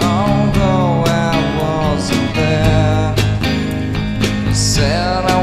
Although I wasn't there. You said I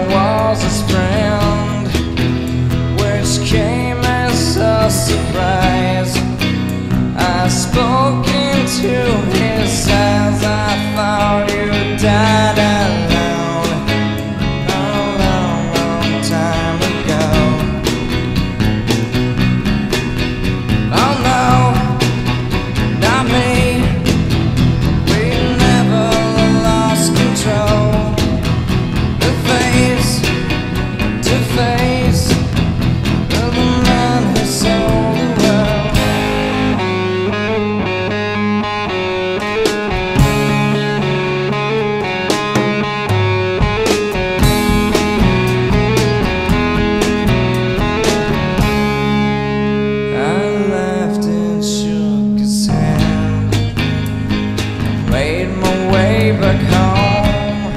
back home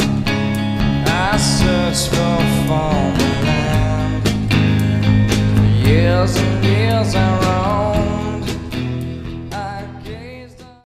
I for years and years I